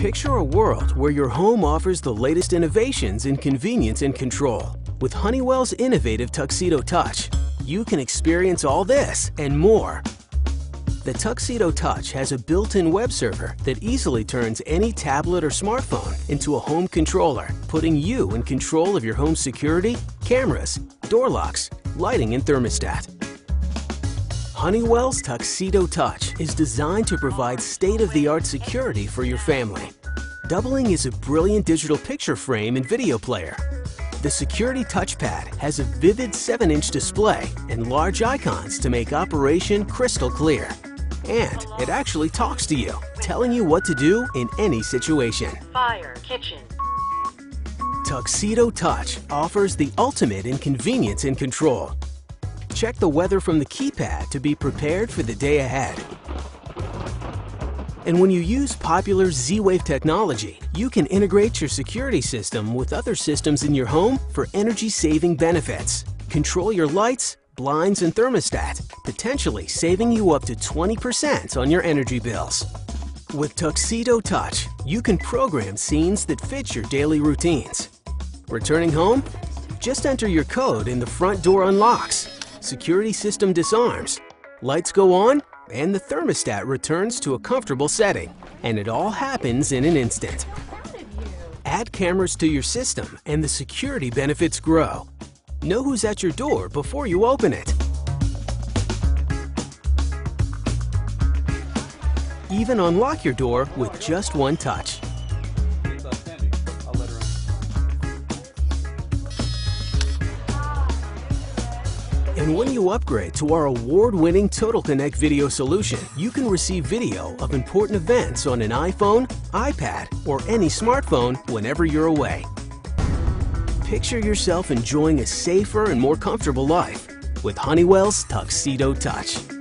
Picture a world where your home offers the latest innovations in convenience and control. With Honeywell's innovative Tuxedo Touch, you can experience all this and more. The Tuxedo Touch has a built-in web server that easily turns any tablet or smartphone into a home controller, putting you in control of your home security, cameras, door locks, lighting, and thermostat. Honeywell's Tuxedo Touch is designed to provide state-of-the-art security for your family. Doubling is a brilliant digital picture frame and video player. The Security Touchpad has a vivid 7-inch display and large icons to make operation crystal clear. And it actually talks to you, telling you what to do in any situation. Fire, kitchen. Tuxedo Touch offers the ultimate in convenience and control. Check the weather from the keypad to be prepared for the day ahead. And when you use popular Z-Wave technology, you can integrate your security system with other systems in your home for energy-saving benefits. Control your lights, blinds, and thermostat, potentially saving you up to 20% on your energy bills. With Tuxedo Touch, you can program scenes that fit your daily routines. Returning home? Just enter your code and the front door unlocks. Security system disarms. Lights go on, and the thermostat returns to a comfortable setting. And it all happens in an instant. Add cameras to your system and the security benefits grow. Know who's at your door before you open it. Even unlock your door with just one touch. And when you upgrade to our award-winning Total Connect video solution, you can receive video of important events on an iPhone, iPad, or any smartphone whenever you're away. Picture yourself enjoying a safer and more comfortable life with Honeywell's Tuxedo Touch.